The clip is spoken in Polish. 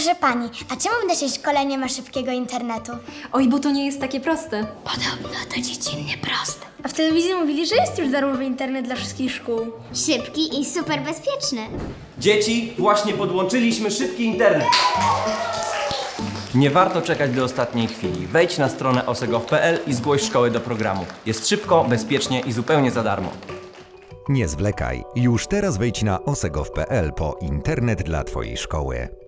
Proszę pani, a czemu w naszej szkole nie ma szybkiego internetu? Oj, bo to nie jest takie proste. Podobno to dziecinnie proste. A w telewizji mówili, że jest już darmowy internet dla wszystkich szkół. Szybki i super bezpieczny. Dzieci, właśnie podłączyliśmy szybki internet. Nie warto czekać do ostatniej chwili. Wejdź na stronę osegov.pl i zgłoś szkołę do programu. Jest szybko, bezpiecznie i zupełnie za darmo. Nie zwlekaj. Już teraz wejdź na osegov.pl po internet dla Twojej szkoły.